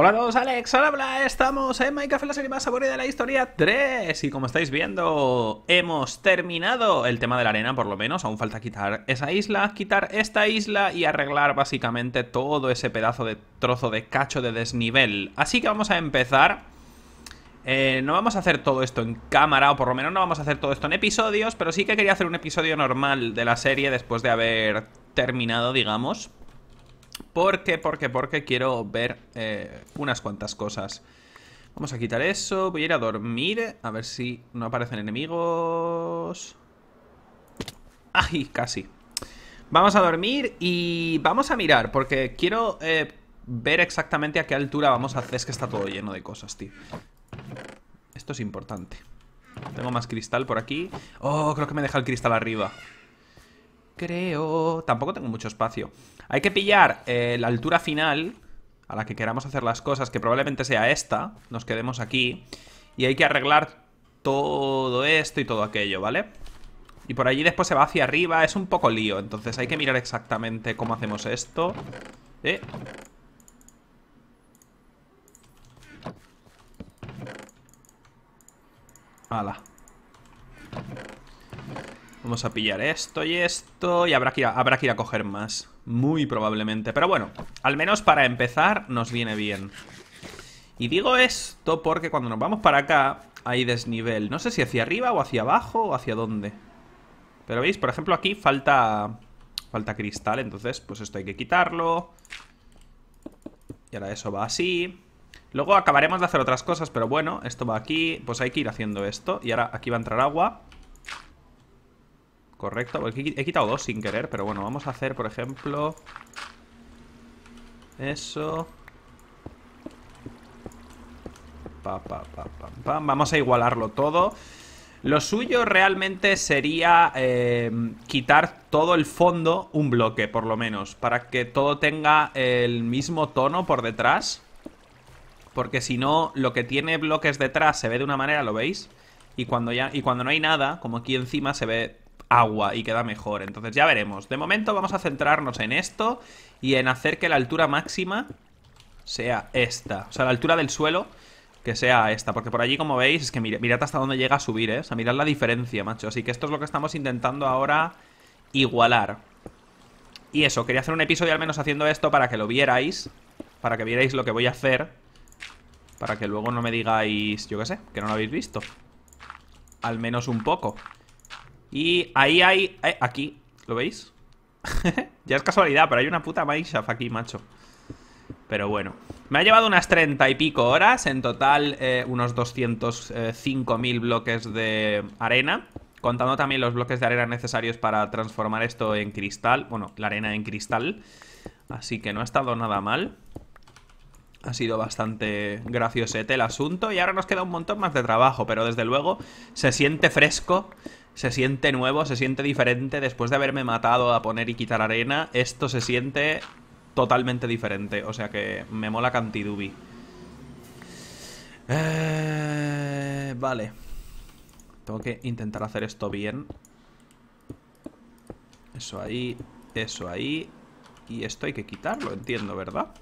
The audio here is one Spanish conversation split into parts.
Hola a todos, Alex, habla, estamos en Minecraft la serie más aburrida de la historia 3 Y como estáis viendo, hemos terminado el tema de la arena por lo menos. Aún falta quitar esa isla, quitar esta isla y arreglar básicamente todo ese pedazo de trozo de cacho de desnivel. Así que vamos a empezar. Eh, No vamos a hacer todo esto en cámara, o por lo menos no vamos a hacer todo esto en episodios Pero sí que quería hacer un episodio normal de la serie después de haber terminado, digamos ¿Por qué? Porque, porque quiero ver eh, unas cuantas cosas. Vamos a quitar eso. Voy a ir a dormir. A ver si no aparecen enemigos. ¡Ay! Casi. Vamos a dormir y vamos a mirar. Porque quiero eh, ver exactamente a qué altura vamos a hacer. Es que está todo lleno de cosas, tío. Esto es importante. Tengo más cristal por aquí. Oh, creo que me deja el cristal arriba. Creo... Tampoco tengo mucho espacio. Hay que pillar eh, la altura final a la que queramos hacer las cosas, que probablemente sea esta. Nos quedemos aquí. Y hay que arreglar todo esto y todo aquello, ¿vale? Y por allí después se va hacia arriba. Es un poco lío, entonces hay que mirar exactamente cómo hacemos esto. ¿Eh? Hala. Vamos a pillar esto y esto Y habrá que, ir a, habrá que ir a coger más. Muy probablemente. Pero bueno, al menos para empezar nos viene bien. Y digo esto porque cuando nos vamos para acá Hay desnivel. No sé si hacia arriba o hacia abajo o hacia dónde. Pero veis, por ejemplo aquí falta Falta cristal, entonces pues esto hay que quitarlo. Y ahora eso va así. Luego acabaremos de hacer otras cosas, pero bueno, esto va aquí. Pues hay que ir haciendo esto. Y ahora aquí va a entrar agua Correcto, he quitado dos sin querer Pero bueno, vamos a hacer, por ejemplo Eso. Vamos a igualarlo todo. Lo suyo realmente sería eh, Quitar todo el fondo Un bloque, por lo menos Para que todo tenga el mismo tono por detrás. Porque si no, lo que tiene bloques detrás Se ve de una manera, ¿lo veis? Y cuando, ya, y cuando no hay nada, como aquí encima se ve agua y queda mejor. Entonces ya veremos. De momento vamos a centrarnos en esto y en hacer que la altura máxima sea esta. O sea, la altura del suelo que sea esta. Porque por allí, como veis, es que mirad, hasta dónde llega a subir, ¿eh? O sea, mirad la diferencia, macho. Así que esto es lo que estamos intentando ahora igualar. Y eso, quería hacer un episodio al menos haciendo esto para que lo vierais. Para que vierais lo que voy a hacer. Para que luego no me digáis, yo qué sé, que no lo habéis visto. Al menos un poco. Y ahí hay... Eh, aquí, ¿lo veis? ya es casualidad, pero hay una puta Mineshaft aquí, macho. Pero bueno Me ha llevado unas treinta y pico horas En total, eh, unos 205.000 bloques de arena Contando también los bloques de arena necesarios para transformar esto en cristal Bueno, la arena en cristal. Así que no ha estado nada mal. Ha sido bastante graciosete el asunto y ahora nos queda un montón más de trabajo, pero desde luego se siente fresco se siente nuevo, se siente diferente. Después de haberme matado a poner y quitar arena, esto se siente totalmente diferente. O sea que me mola Cantidubi. Eh, vale. Tengo que intentar hacer esto bien. Eso ahí, eso ahí. Y esto hay que quitarlo, entiendo, ¿verdad?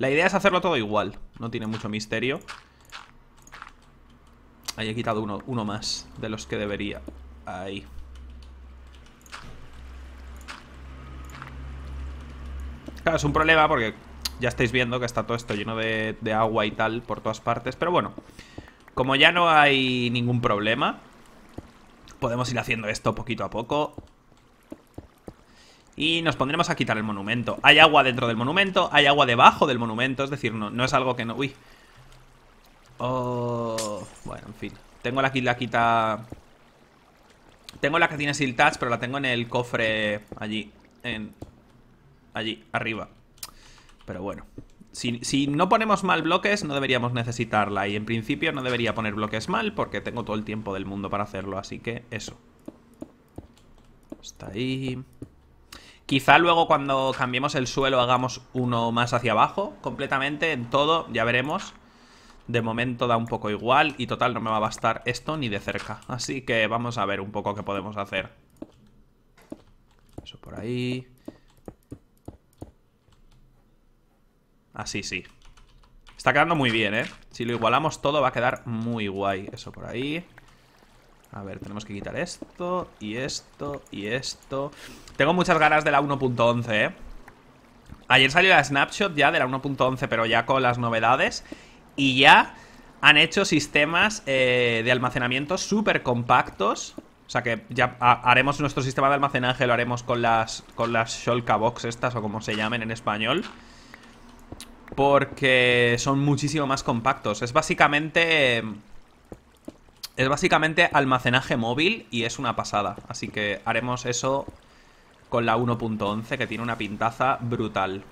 La idea es hacerlo todo igual. No tiene mucho misterio. Ahí he quitado uno, uno más de los que debería. Ahí. Claro, es un problema porque ya estáis viendo que está todo esto lleno de, de, agua y tal por todas partes. Pero bueno, como ya no hay ningún problema, podemos ir haciendo esto poquito a poco. Y nos pondremos a quitar el monumento Hay agua dentro del monumento, hay agua debajo del monumento Es decir, no, no es algo que no... Uy Oh... Bueno, en fin Tengo la, la quita... Tengo la que tiene Seal Touch, pero la tengo en el cofre allí En... Allí, arriba Pero bueno si, si, no ponemos mal bloques, no deberíamos necesitarla. Y en principio no debería poner bloques mal, porque tengo todo el tiempo del mundo para hacerlo. Así que eso. Está ahí. Quizá luego cuando cambiemos el suelo hagamos uno más hacia abajo completamente en todo, ya veremos. De momento da un poco igual y total no me va a bastar esto ni de cerca. Así que vamos a ver un poco qué podemos hacer. Eso por ahí. Así, sí. Está quedando muy bien, ¿eh? Si lo igualamos todo va a quedar muy guay. Eso por ahí. A ver, tenemos que quitar esto, y esto, y esto. Tengo muchas ganas de la 1.11, ¿eh? Ayer salió la snapshot ya de la 1.11, pero ya con las novedades. Y ya han hecho sistemas eh, de almacenamiento súper compactos. O sea que ya haremos nuestro sistema de almacenaje, lo haremos con las, con las Sholka Box estas, o como se llamen en español. Porque son muchísimo más compactos. Es básicamente... Es básicamente almacenaje móvil y es una pasada. Así que haremos eso con la 1.11, que tiene una pintaza brutal.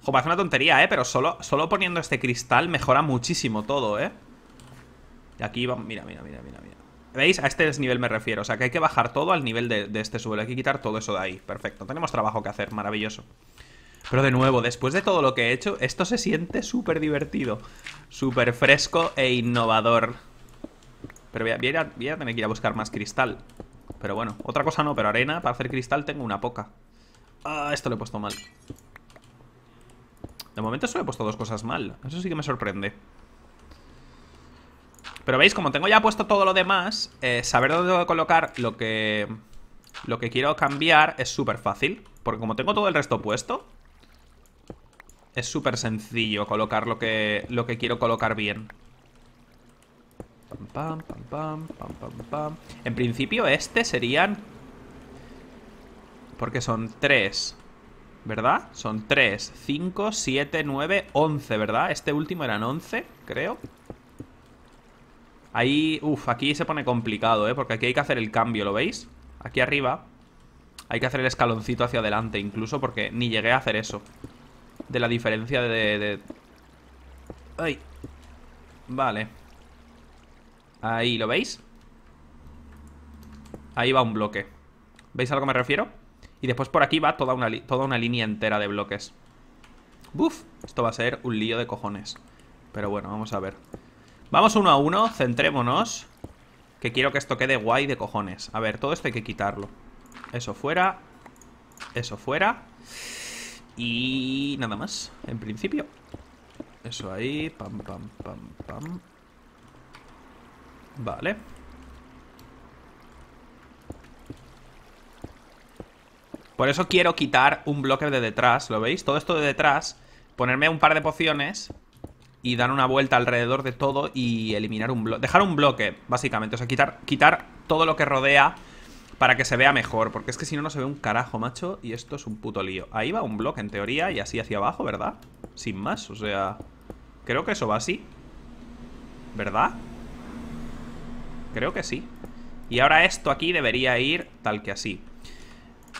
Joder, parece una tontería, ¿eh? Pero solo, solo poniendo este cristal mejora muchísimo todo, ¿eh? Y aquí vamos... Mira, mira, mira, mira, mira. ¿Veis? A este desnivel me refiero. O sea, que hay que bajar todo al nivel de este suelo. Hay que quitar todo eso de ahí. Perfecto. Tenemos trabajo que hacer. Maravilloso. Pero de nuevo, después de todo lo que he hecho, esto se siente súper divertido. Súper fresco e innovador. Pero voy a, voy, tener que ir a buscar más cristal. Pero bueno, otra cosa no, pero arena para hacer cristal tengo una poca. Ah, esto lo he puesto mal. De momento solo he puesto dos cosas mal. Eso sí que me sorprende. Pero veis, como tengo ya puesto todo lo demás, eh, saber dónde colocar lo que, lo que quiero cambiar es súper fácil. Porque como tengo todo el resto puesto, es súper sencillo colocar lo que, lo que quiero colocar bien. En principio este serían... Porque son tres, ¿verdad? Son tres, cinco, siete, nueve, once, ¿verdad? Este último eran once, creo. Ahí, uff, aquí se pone complicado, ¿eh? Porque aquí hay que hacer el cambio, ¿lo veis? Aquí arriba hay que hacer el escaloncito hacia adelante incluso porque ni llegué a hacer eso de la diferencia de... de... ¡Ay! Vale. Ahí, ¿lo veis? Ahí va un bloque. ¿Veis a lo que me refiero? Y después por aquí va toda una, toda una línea entera de bloques. ¡Buf! Esto va a ser un lío de cojones. Pero bueno, vamos a ver. Vamos uno a uno, centrémonos. Que quiero que esto quede guay de cojones. A ver, todo esto hay que quitarlo. Eso fuera. Eso fuera. Y nada más, en principio. Eso ahí, pam, pam, pam, pam. Vale. Por eso quiero quitar un bloque de detrás, ¿lo veis? Todo esto de detrás, ponerme un par de pociones y dar una vuelta alrededor de todo y eliminar un bloque. Dejar un bloque, básicamente. O sea, quitar, quitar todo lo que rodea para que se vea mejor, porque es que si no, no se ve un carajo, macho, y esto es un puto lío. Ahí va un bloque, en teoría, y así hacia abajo, ¿verdad? Sin más, o sea... Creo que eso va así. ¿Verdad? Creo que sí. Y ahora esto aquí debería ir tal que así.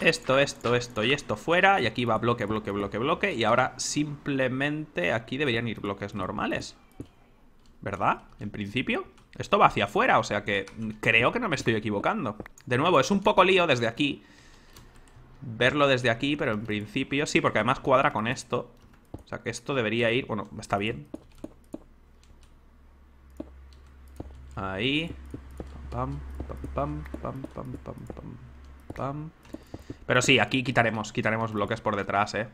Esto, esto, esto y esto fuera. Y aquí va bloque, bloque, bloque, bloque. Y ahora simplemente aquí deberían ir bloques normales. ¿Verdad? En principio. Esto va hacia afuera, o sea que creo que no me estoy equivocando. De nuevo, es un poco lío desde aquí. Verlo desde aquí, pero en principio sí, porque además cuadra con esto. O sea que esto debería ir... Bueno, está bien. Ahí. Pam, pam, pam, pam, pam, pam, pam. Pero sí, aquí quitaremos, quitaremos bloques por detrás, ¿eh?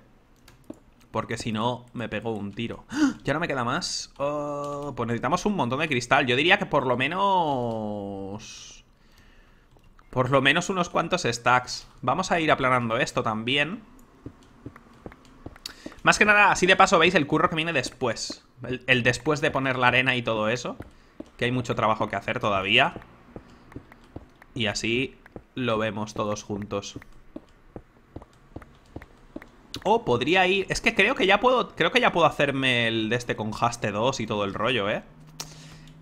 Porque si no, me pego un tiro. Ya no me queda más. Oh, pues necesitamos un montón de cristal. Yo diría que por lo menos... Por lo menos unos cuantos stacks. Vamos a ir aplanando esto también. Más que nada, así de paso veis el curro que viene después. El después de poner la arena y todo eso. Que hay mucho trabajo que hacer todavía. Y así lo vemos todos juntos. O podría ir... Es que creo que ya puedo... Creo que ya puedo hacerme el de este con Haste 2 y todo el rollo, ¿eh?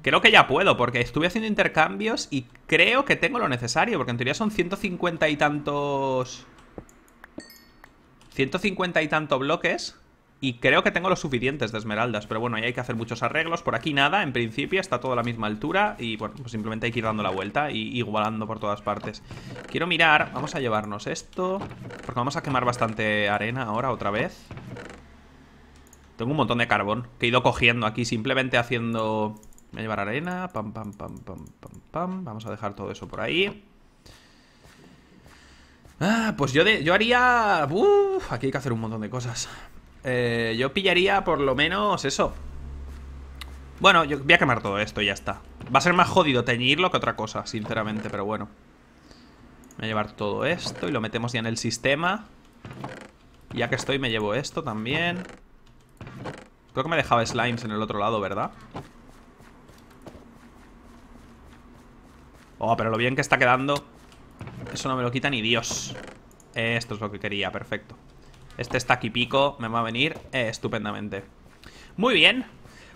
Creo que ya puedo, porque estuve haciendo intercambios y creo que tengo lo necesario, porque en teoría son 150 y tantos... 150 y tantos bloques y creo que tengo los suficientes de esmeraldas Pero bueno, ahí hay que hacer muchos arreglos. Por aquí nada, en principio está todo a la misma altura Y bueno, pues simplemente hay que ir dando la vuelta Y igualando por todas partes. Quiero mirar, vamos a llevarnos esto Porque vamos a quemar bastante arena ahora otra vez. Tengo un montón de carbón Que he ido cogiendo aquí simplemente haciendo Voy a llevar arena, pam, pam, pam, pam, pam, pam. Vamos a dejar todo eso por ahí. Ah, pues yo, yo haría... Uf, aquí hay que hacer un montón de cosas. Eh, yo pillaría por lo menos eso. Bueno, yo voy a quemar todo esto y ya está. Va a ser más jodido teñirlo que otra cosa, sinceramente, pero bueno. Voy a llevar todo esto y lo metemos ya en el sistema. Ya que estoy me llevo esto también. Creo que me dejaba slimes en el otro lado, ¿verdad? Oh, pero lo bien que está quedando Eso no me lo quita ni Dios Esto es lo que quería, perfecto Este está aquí pico, me va a venir eh, estupendamente Muy bien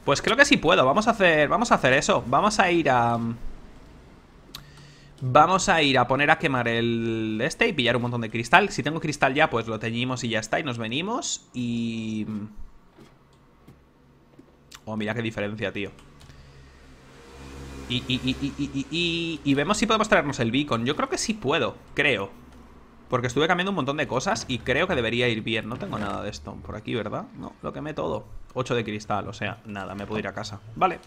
Pues creo que sí puedo, vamos a hacer Vamos a hacer eso, vamos a ir a Vamos a ir a poner a quemar el este y pillar un montón de cristal. Si tengo cristal ya, pues lo teñimos y ya está. Y nos venimos y... Oh, mira qué diferencia, tío. Y, y, y, y, vemos si podemos traernos el beacon. Yo creo que sí puedo, creo. Porque estuve cambiando un montón de cosas y creo que debería ir bien. No tengo nada de esto por aquí, ¿verdad? No, lo quemé todo. 8 de cristal, o sea, nada, me puedo ir a casa. Vale.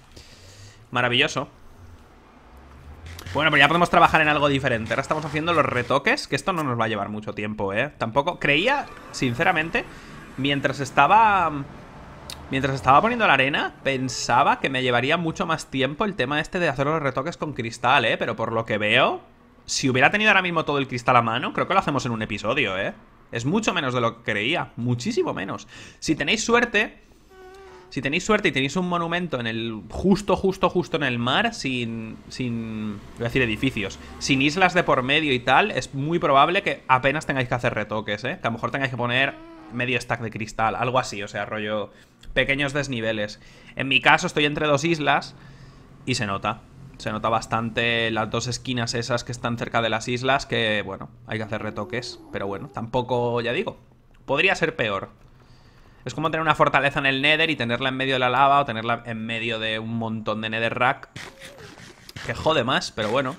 Maravilloso. Bueno, pero ya podemos trabajar en algo diferente. Ahora estamos haciendo los retoques, que esto no nos va a llevar mucho tiempo, ¿eh? Tampoco... Creía, sinceramente, mientras estaba Mientras estaba poniendo la arena, pensaba que me llevaría mucho más tiempo el tema este de hacer los retoques con cristal, ¿eh? Pero por lo que veo, si hubiera tenido ahora mismo todo el cristal a mano, creo que lo hacemos en un episodio, ¿eh? Es mucho menos de lo que creía, muchísimo menos. Si tenéis suerte, si tenéis suerte y tenéis un monumento en el justo, justo, justo en el mar, sin, sin, voy a decir edificios, sin islas de por medio y tal, es muy probable que apenas tengáis que hacer retoques, ¿eh? Que a lo mejor tengáis que poner medio stack de cristal, algo así, o sea, rollo pequeños desniveles. En mi caso estoy entre dos islas y se nota. Se nota bastante las dos esquinas esas que están cerca de las islas que, bueno, hay que hacer retoques. Pero bueno, tampoco, ya digo, podría ser peor. Es como tener una fortaleza en el Nether y tenerla en medio de la lava o tenerla en medio de un montón de Netherrack. Que jode más, pero bueno.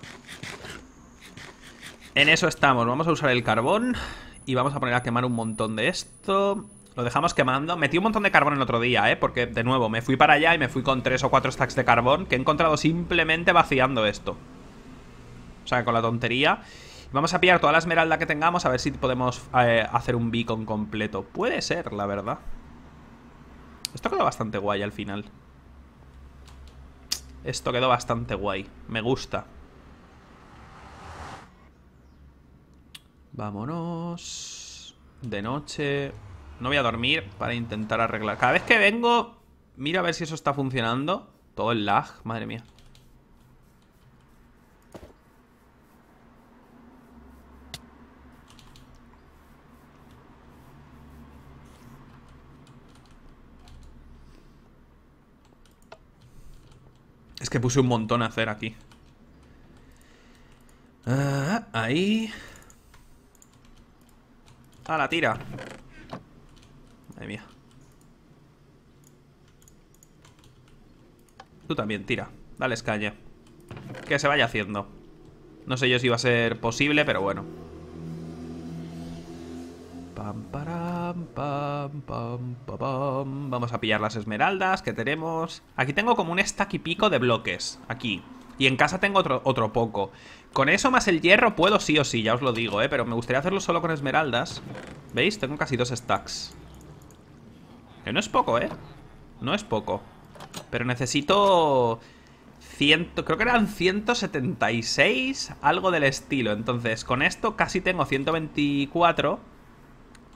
En eso estamos. Vamos a usar el carbón y vamos a poner a quemar un montón de esto. Lo dejamos quemando. Metí un montón de carbón el otro día, ¿eh? Porque, de nuevo, me fui para allá y me fui con tres o cuatro stacks de carbón que he encontrado simplemente vaciando esto. O sea, con la tontería. Vamos a pillar toda la esmeralda que tengamos a ver si podemos eh, hacer un beacon completo. Puede ser, la verdad. Esto quedó bastante guay al final. Esto quedó bastante guay. Me gusta. Vámonos. De noche. No voy a dormir para intentar arreglar. Cada vez que vengo, mira a ver si eso está funcionando. Todo el lag, madre mía. Es que puse un montón a hacer aquí. Ah, ahí. A la tira. Mía. Tú también, tira. Dale caña. Que se vaya haciendo. No sé yo si va a ser posible, pero bueno. Vamos a pillar las esmeraldas que tenemos. Aquí tengo como un stack y pico de bloques. Aquí. Y en casa tengo otro, otro poco. Con eso más el hierro puedo sí o sí, ya os lo digo, ¿eh? Pero me gustaría hacerlo solo con esmeraldas. ¿Veis? Tengo casi dos stacks. Que no es poco, ¿eh? No es poco. Pero necesito... Ciento, creo que eran 176, algo del estilo. Entonces, con esto casi tengo 124.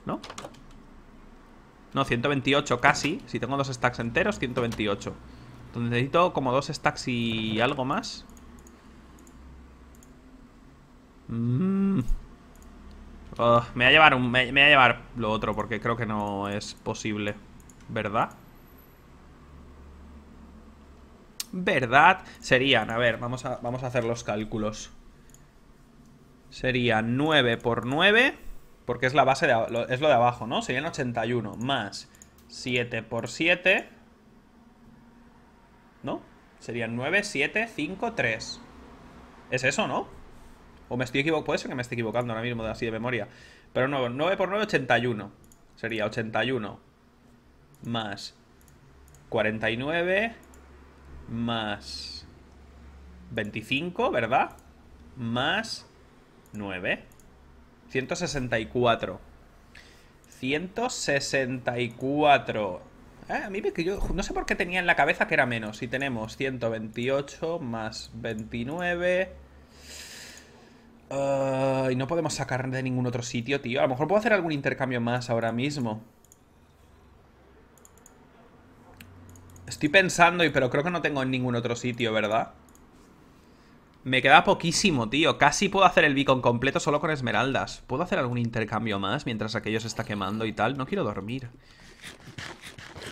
¿No? No, 128 casi. Si tengo dos stacks enteros, 128. Entonces necesito como dos stacks y algo más. Mm. Oh, me, voy llevar un, me voy a llevar lo otro porque creo que no es posible. ¿Verdad? ¿Verdad? Serían, a ver, vamos a, vamos a hacer los cálculos. Serían 9 por 9, porque es la base de, es lo de abajo, ¿no? Serían 81, más 7 por 7, ¿no? Serían 9, 7, 5, 3. ¿Es eso, no? O me estoy equivocando, puede ser que me esté equivocando ahora mismo de así de memoria. Pero no, 9 por 9, 81. Sería 81 más 49 más 25, ¿verdad? Más 9. 164. 164. Eh, a mí que yo no sé por qué tenía en la cabeza que era menos. Y tenemos 128 más 29. y no podemos sacar de ningún otro sitio, tío. A lo mejor puedo hacer algún intercambio más ahora mismo. Estoy pensando, y pero creo que no tengo en ningún otro sitio, ¿verdad? Me queda poquísimo, tío. Casi puedo hacer el beacon completo solo con esmeraldas. ¿Puedo hacer algún intercambio más mientras aquello se está quemando y tal? No quiero dormir.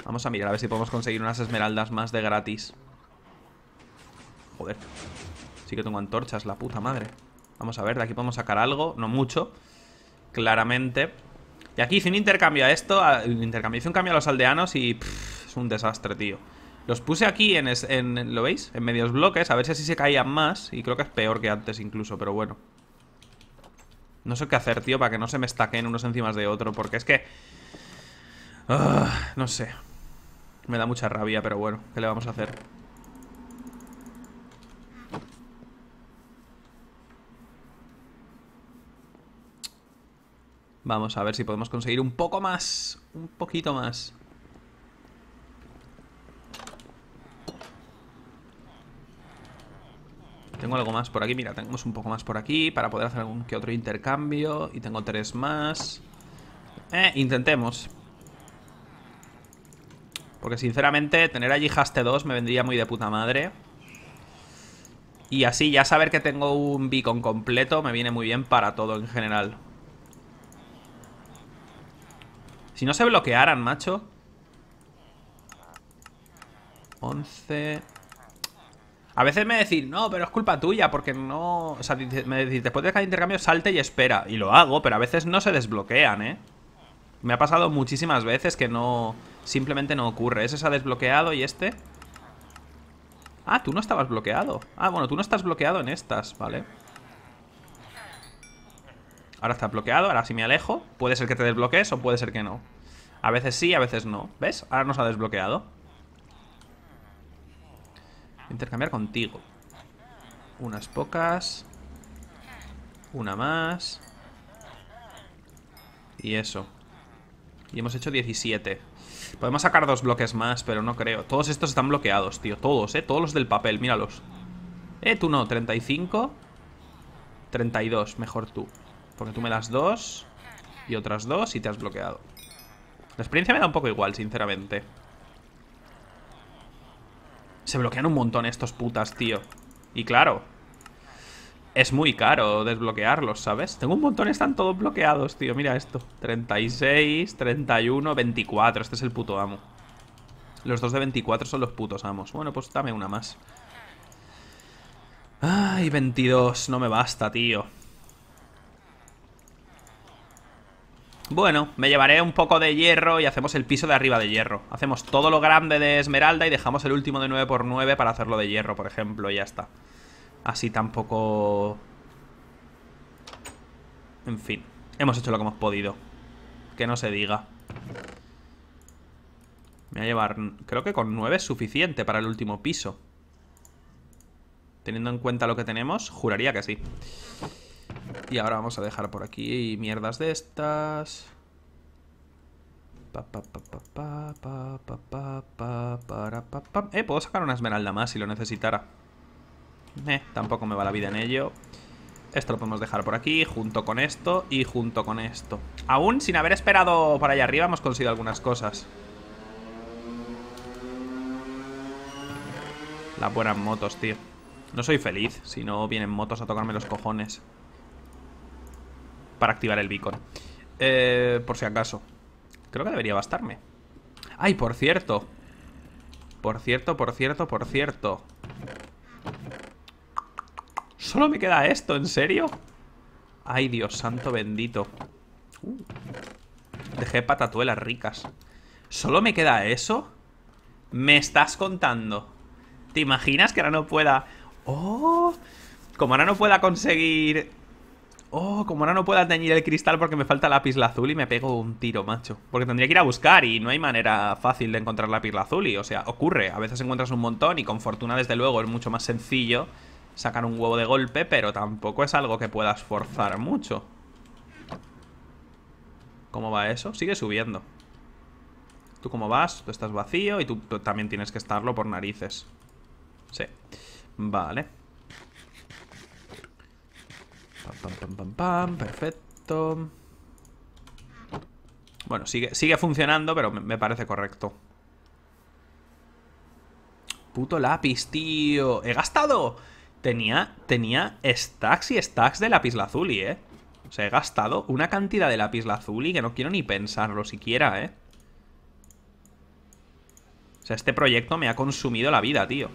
Vamos a mirar a ver si podemos conseguir unas esmeraldas más de gratis. Joder. Sí que tengo antorchas, la puta madre. Vamos a ver, de aquí podemos sacar algo. No mucho. Claramente. Y aquí hice un intercambio a esto. Un intercambio. Hice un cambio a los aldeanos y... un desastre, tío. Los puse aquí en, ¿Lo veis? En medios bloques, a ver si así se caían más Y creo que es peor que antes incluso, pero bueno No sé qué hacer, tío, para que no se me estaquen unos encima de otro Porque es que... Ah, no sé Me da mucha rabia, pero bueno, ¿qué le vamos a hacer? Vamos a ver si podemos conseguir un poco más Un poquito más Tengo algo más por aquí, mira, tenemos un poco más por aquí Para poder hacer algún que otro intercambio Y tengo tres más. Eh, intentemos. Porque sinceramente Tener allí Haste 2 me vendría muy de puta madre. Y así ya saber que tengo un beacon completo Me viene muy bien para todo en general. Si no se bloquearan, macho. 11 a veces me decís, no, pero es culpa tuya, porque no... O sea, me decís, después de cada intercambio salte y espera. Y lo hago, pero a veces no se desbloquean, ¿eh? Me ha pasado muchísimas veces que no... Simplemente no ocurre. Ese se ha desbloqueado y este... Ah, tú no estabas bloqueado. Ah, bueno, tú no estás bloqueado en estas, vale. Ahora está bloqueado, ahora si me alejo Puede ser que te desbloquees o puede ser que no A veces sí, a veces no ¿Ves? Ahora nos ha desbloqueado Intercambiar contigo. Unas pocas. Una más. Y eso. Y hemos hecho 17. Podemos sacar dos bloques más, pero no creo. Todos estos están bloqueados, tío. Todos, ¿eh? Todos los del papel, míralos. Eh, tú no. 35. 32, mejor tú. Porque tú me das dos. Y otras dos y te has bloqueado. La experiencia me da un poco igual, sinceramente. Se bloquean un montón estos putas, tío. Y claro Es muy caro desbloquearlos, ¿sabes? Tengo un montón, están todos bloqueados, tío. Mira esto. 36, 31, 24 Este es el puto amo. Los dos de 24 son los putos amos. Bueno, pues dame una más. Ay, 22 No me basta, tío Bueno, me llevaré un poco de hierro y hacemos el piso de arriba de hierro. Hacemos todo lo grande de esmeralda y dejamos el último de 9x9 para hacerlo de hierro, por ejemplo, y ya está. Así tampoco... En fin, hemos hecho lo que hemos podido. Que no se diga. Me voy a llevar... Creo que con 9 es suficiente para el último piso. Teniendo en cuenta lo que tenemos, juraría que sí y ahora vamos a dejar por aquí mierdas de estas. Eh, puedo sacar una esmeralda más si lo necesitara. Eh, tampoco me va la vida en ello. Esto lo podemos dejar por aquí, junto con esto y junto con esto. Aún sin haber esperado para allá arriba hemos conseguido algunas cosas. Las buenas motos, tío. No soy feliz si no vienen motos a tocarme los cojones para activar el beacon. Eh, por si acaso. Creo que debería bastarme. Ay, por cierto. Por cierto, por cierto, por cierto. Solo me queda esto, ¿en serio? Ay, Dios santo bendito. Uh. Dejé patatuelas ricas. ¿Solo me queda eso? ¿Me estás contando? ¿Te imaginas que ahora no pueda...? ¡Oh! Como ahora no pueda conseguir Oh, como ahora no puedo teñir el cristal porque me falta lápiz azul y me pego un tiro, macho. Porque tendría que ir a buscar y no hay manera fácil de encontrar lápiz azul y, o sea, ocurre. A veces encuentras un montón y con fortuna, desde luego, es mucho más sencillo sacar un huevo de golpe, pero tampoco es algo que puedas forzar mucho. ¿Cómo va eso? Sigue subiendo. ¿Tú cómo vas? Tú estás vacío y tú, también tienes que estarlo por narices. Sí. Vale. Pam, pam, pam, pam, Perfecto. Bueno, sigue, sigue funcionando, pero me, parece correcto. Puto lápiz, tío. ¡He gastado! Tenía, tenía stacks y stacks de lápiz lazuli, ¿eh? O sea, he gastado una cantidad de lápiz lazuli que no quiero ni pensarlo siquiera, ¿eh? O sea, este proyecto me ha consumido la vida, tío.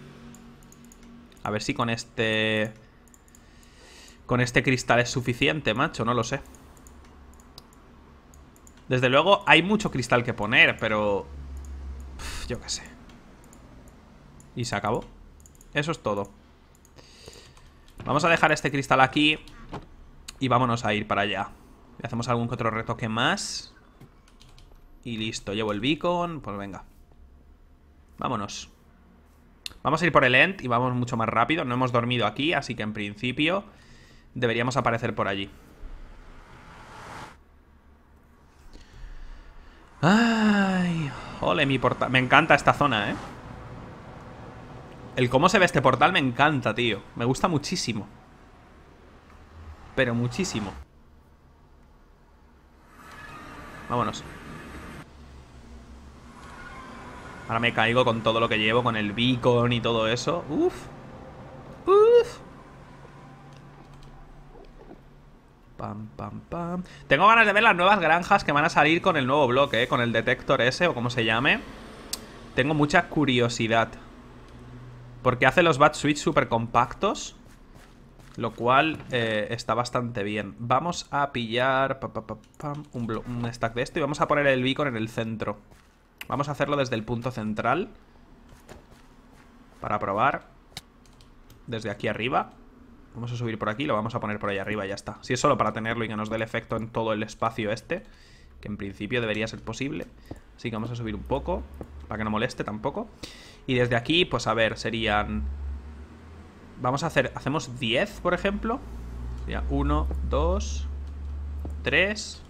A ver si con este... Con este cristal es suficiente, macho, no lo sé. Desde luego hay mucho cristal que poner, pero... yo qué sé. Y se acabó. Eso es todo. Vamos a dejar este cristal aquí y vámonos a ir para allá. Y hacemos algún que otro retoque más. Y listo, llevo el beacon. Pues venga. Vámonos. Vamos a ir por el end y vamos mucho más rápido. No hemos dormido aquí, así que en principio deberíamos aparecer por allí. Ay, ole mi portal. Me encanta esta zona, ¿eh? El cómo se ve este portal me encanta, tío. Me gusta muchísimo. Pero muchísimo. Vámonos. Ahora me caigo con todo lo que llevo, con el beacon y todo eso. Uf. Uf. Tengo ganas de ver las nuevas granjas que van a salir con el nuevo bloque, ¿eh? Con el detector ese o como se llame. Tengo mucha curiosidad. Porque hace los bat switch súper compactos. Lo cual eh, está bastante bien. Vamos a pillar un, un, stack de esto y vamos a poner el beacon en el centro. Vamos a hacerlo desde el punto central. Para probar. Desde aquí arriba. Vamos a subir por aquí, lo vamos a poner por ahí arriba y ya está. Si es solo para tenerlo y que nos dé el efecto en todo el espacio este, que en principio debería ser posible. Así que vamos a subir un poco, para que no moleste tampoco. Y desde aquí, pues a ver, serían... Vamos a hacer... Hacemos 10, por ejemplo. Sería 1, 2, 3,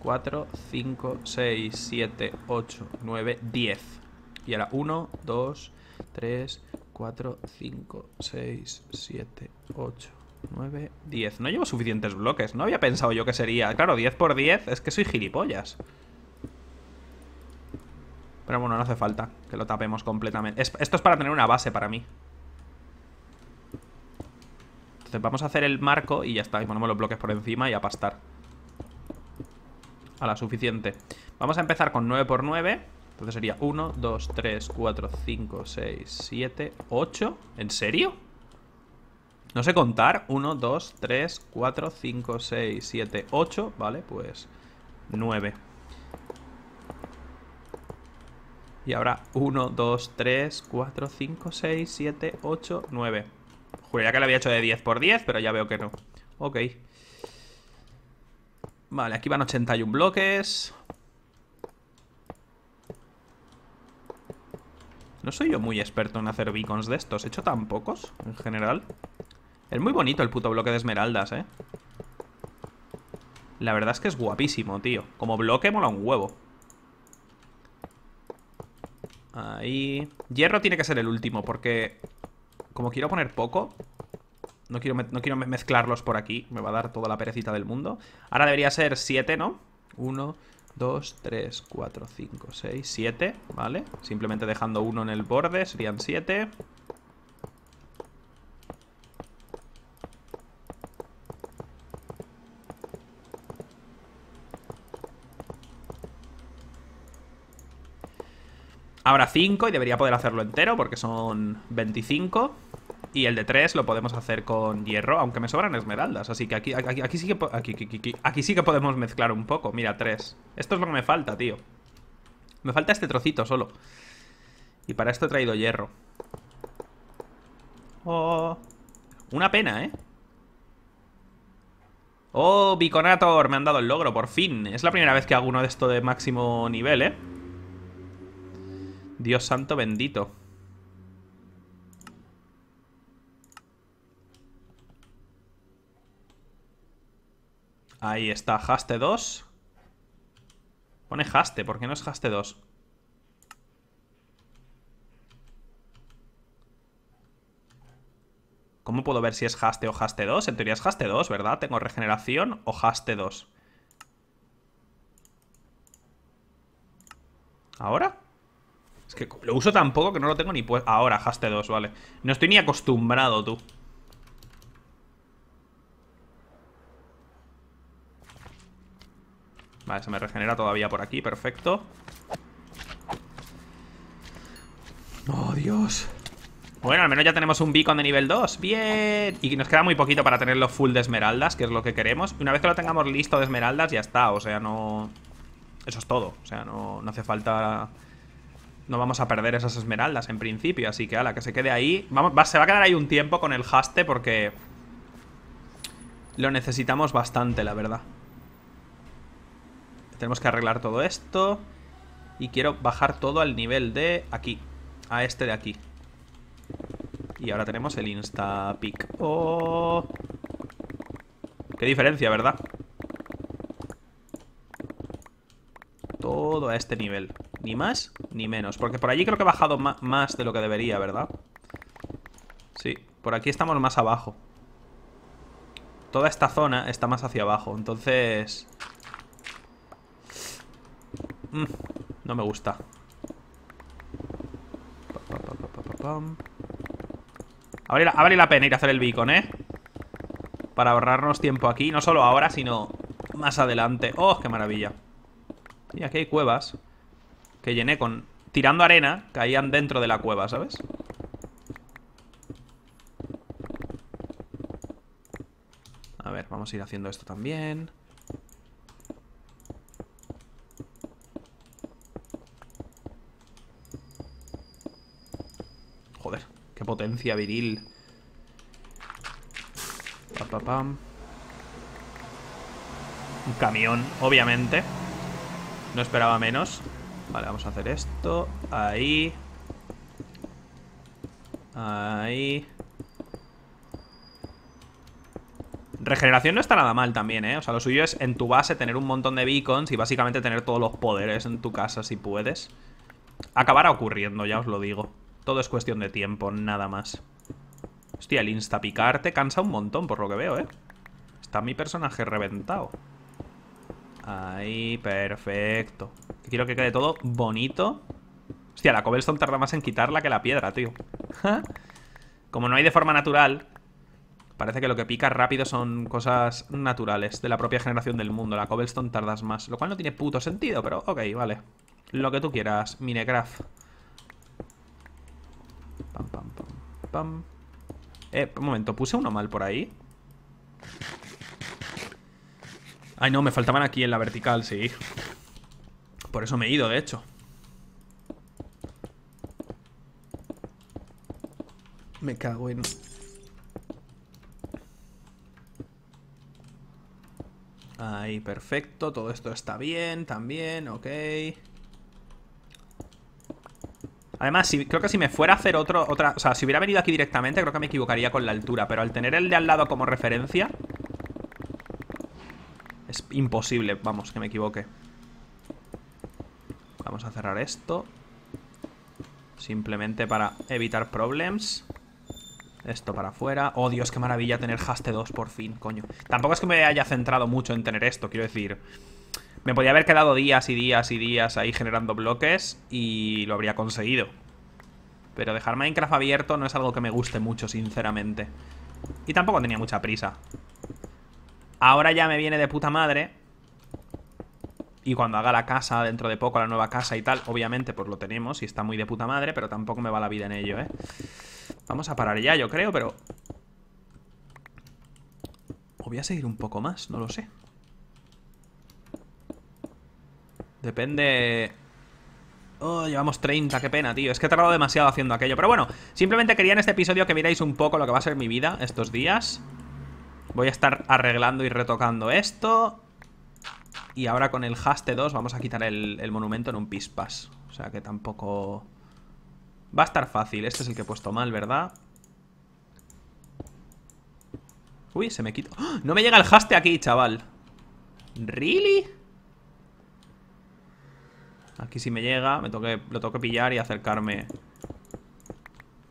4, 5, 6, 7, 8, 9, 10. Y ahora 1, 2, 3, 4, 5, 6, 7, 8, 9, 10. No llevo suficientes bloques. No había pensado yo que sería... Claro, 10 por 10 es que soy gilipollas. Pero bueno, no hace falta que lo tapemos completamente. esto es para tener una base para mí. Entonces vamos a hacer el marco y ya está. Y ponemos los bloques por encima y a pastar. A la suficiente. Vamos a empezar con 9 por 9 Entonces sería 1, 2, 3, 4, 5, 6, 7, 8. ¿En serio? No sé contar. 1, 2, 3, 4, 5, 6, 7, 8. Vale, pues 9. Y ahora 1, 2, 3, 4, 5, 6, 7, 8, 9. Juraría que lo había hecho de 10 por 10, pero ya veo que no. Ok. Vale, aquí van 81 bloques. No soy yo muy experto en hacer beacons de estos. He hecho tan pocos, en general. Es muy bonito el puto bloque de esmeraldas, ¿eh? La verdad es que es guapísimo, tío. Como bloque mola un huevo. Ahí... Hierro tiene que ser el último porque... Como quiero poner poco... No quiero, no quiero mezclarlos por aquí. Me va a dar toda la perecita del mundo. Ahora debería ser 7, ¿no? 1, 2, 3, 4, 5, 6, 7, ¿vale? Simplemente dejando uno en el borde serían 7. Ahora 5 y debería poder hacerlo entero porque son 25. Y el de 3 lo podemos hacer con hierro, aunque me sobran esmeraldas. Así que aquí, aquí, sí, que, aquí, aquí sí que podemos mezclar un poco. Mira, 3. Esto es lo que me falta, tío. Me falta este trocito solo. Y para esto he traído hierro. Oh. Una pena, ¿eh? Oh, Biconator, me han dado el logro, por fin. Es la primera vez que hago uno de esto de máximo nivel, ¿eh? Dios santo bendito. Ahí está, Haste 2. Pone haste, ¿por qué no es haste 2? ¿Cómo puedo ver si es haste o haste 2? En teoría es haste 2, ¿verdad? Tengo regeneración o haste 2 ¿Ahora? Es que lo uso tan poco que no lo tengo ni pues Ahora, haste 2, vale No estoy ni acostumbrado, tú Vale, se me regenera todavía por aquí, perfecto. Oh, Dios. Bueno, al menos ya tenemos un beacon de nivel 2 Bien. Y nos queda muy poquito para tenerlo full de esmeraldas Que es lo que queremos. Y una vez que lo tengamos listo de esmeraldas, ya está. O sea, no... Eso es todo. O sea, no, no hace falta... No vamos a perder esas esmeraldas en principio. Así que, ala, que se quede ahí. Vamos, Se va a quedar ahí un tiempo con el haste porque... Lo necesitamos bastante, la verdad tenemos que arreglar todo esto. Y quiero bajar todo al nivel de aquí. A este de aquí. Y ahora tenemos el Insta Pick. ¡Oh! Qué diferencia, ¿verdad? Todo a este nivel. Ni más ni menos. Porque por allí creo que he bajado más de lo que debería, ¿verdad? Sí, por aquí estamos más abajo. Toda esta zona está más hacia abajo. Entonces... Mm, no me gusta. Valido la pena ir a hacer el beacon, ¿eh? Para ahorrarnos tiempo aquí. No solo ahora, sino más adelante. ¡Oh, qué maravilla! Y aquí hay cuevas que llené con... Tirando arena, caían dentro de la cueva, ¿sabes? A ver, vamos a ir haciendo esto también. Viril. Un camión, obviamente. No esperaba menos. Vale, vamos a hacer esto. Ahí. Ahí. Regeneración no está nada mal también, ¿eh? O sea, lo suyo es en tu base tener un montón de beacons y básicamente tener todos los poderes en tu casa si puedes. Acabará ocurriendo, ya os lo digo. Todo es cuestión de tiempo, nada más. Hostia, el instapicar te cansa un montón, por lo que veo, ¿eh? Está mi personaje reventado. Ahí, perfecto. Quiero que quede todo bonito. Hostia, la cobblestone tarda más en quitarla que la piedra, tío. Como no hay de forma natural, parece que lo que pica rápido son cosas naturales de la propia generación del mundo. La cobblestone tardas más, lo cual no tiene puto sentido, pero ok, vale. Lo que tú quieras, Minecraft. Pam, pam, pam, pam. Eh, un momento, ¿puse uno mal por ahí? Ay, no, me faltaban aquí en la vertical, sí Por eso me he ido, de hecho Me cago en... Ahí, perfecto, todo esto está bien, también, ok Además, creo que si me fuera a hacer otro, otra... O sea, si hubiera venido aquí directamente, creo que me equivocaría con la altura. Pero al tener el de al lado como referencia... Es imposible, vamos, que me equivoque. Vamos a cerrar esto. Simplemente para evitar problemas. Esto para afuera. Oh, Dios, qué maravilla tener haste 2 por fin, coño. Tampoco es que me haya centrado mucho en tener esto, quiero decir... Me podía haber quedado días y días y días ahí generando bloques y lo habría conseguido. Pero dejar Minecraft abierto no es algo que me guste mucho, sinceramente. Y tampoco tenía mucha prisa. Ahora ya me viene de puta madre. Y cuando haga la casa dentro de poco, la nueva casa y tal, obviamente pues lo tenemos y está muy de puta madre, pero tampoco me va la vida en ello, ¿eh? Vamos a parar ya, yo creo, pero... O voy a seguir un poco más, no lo sé. Depende... Oh, llevamos 30, qué pena, tío. Es que he tardado demasiado haciendo aquello. Pero bueno, simplemente quería en este episodio que miráis un poco Lo que va a ser mi vida estos días. Voy a estar arreglando y retocando esto. Y ahora con el haste 2 Vamos a quitar el, monumento en un pispas. O sea que tampoco... Va a estar fácil. Este es el que he puesto mal, ¿verdad? Uy, se me quita... ¡Oh! No me llega el haste aquí, chaval. ¿Really? Aquí si me llega, me toque, lo tengo que pillar y acercarme.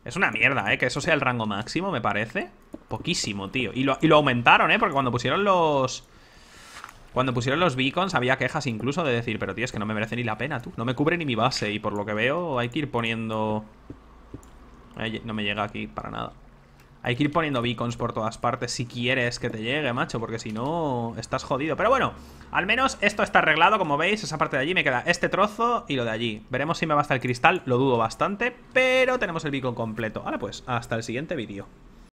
Es una mierda, ¿eh? Que eso sea el rango máximo, me parece. Poquísimo, tío. Y lo, y lo aumentaron, ¿eh? Porque cuando pusieron los... Cuando pusieron los beacons había quejas incluso de decir Pero tío, es que no me merece ni la pena, tú No me cubre ni mi base Y por lo que veo hay que ir poniendo... No me llega aquí para nada hay que ir poniendo beacons por todas partes si quieres que te llegue, macho, porque si no estás jodido. Pero bueno, al menos esto está arreglado, como veis, esa parte de allí me queda este trozo y lo de allí. Veremos si me basta el cristal, lo dudo bastante, pero tenemos el beacon completo. Ahora pues, hasta el siguiente vídeo.